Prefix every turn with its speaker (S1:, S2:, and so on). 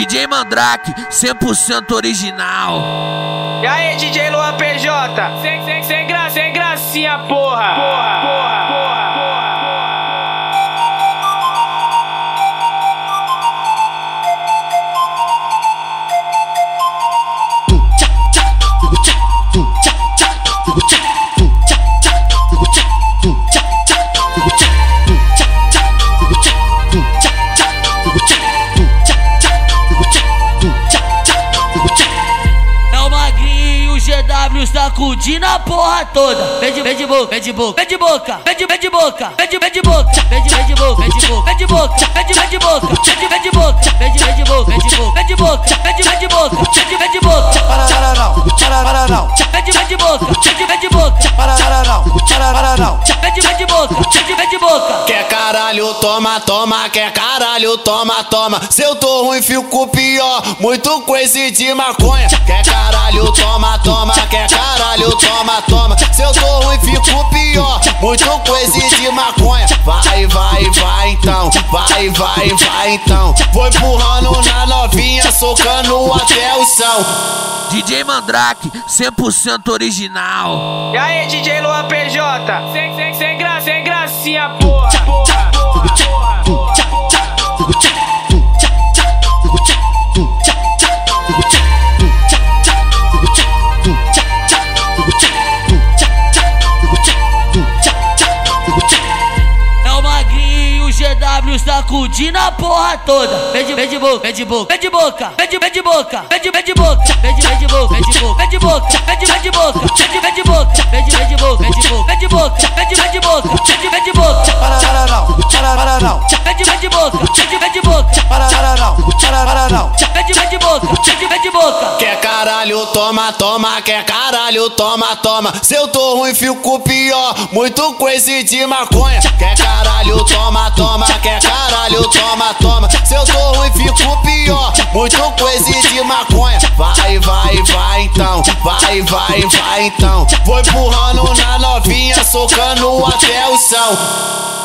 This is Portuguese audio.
S1: DJ Mandrake, 100% original.
S2: E aí, DJ Luan PJ? Sem, sem, sem,
S3: GW sacudindo a porra toda. Vem de, vem de boca, vem de boca, vem de boca, vem de, vem de boca, vem de, vem de boca, vem de, vem de boca, vem de boca, vem de boca, vem de, vem de boca, vem de, vem de boca, vem de, boca, vem de boca, vem de boca, vem de, boca, vem vem de boca.
S4: Caralho, toma, toma, quer caralho, toma, toma. Se eu tô ruim, fico pior. Muito coisa de maconha. Quer caralho, toma, toma, quer caralho, toma, toma. Se eu tô ruim, fico pior. Muito coisa de maconha. Vai, vai, vai então. Vai, vai, vai então. Vou empurrando na novinha, socando até o chão.
S1: DJ Mandrake, 100% original.
S2: E aí, DJ Luan PJ? Sem,
S3: GW sacudindo a porra toda. Vem de, vem de boca, vem de boca, vem de boca, vem de, vem de boca, vem de, vem de boca, vem de, vem de boca, vem de boca, vem de boca, vem de, vem de boca, vem de, vem de boca, vem de, vem de boca, vem de boca, vem de boca, vem de, vem de boca, vem de, vem de boca, vem de, vem de boca, vem de, vem de boca,
S5: para não, para, para não.
S3: vem de, vem de boca, vem de, vem de boca.
S4: Caralho, toma, toma, quer caralho, toma, toma. Se eu tô ruim, fico pior. Muito coisa de maconha. Quer caralho, toma, toma, quer caralho, toma, toma. Se eu tô ruim, fico pior. Muito coisa de maconha. Vai, vai, vai então. Vai, vai, vai então. Vou empurrando na novinha, socando até o chão.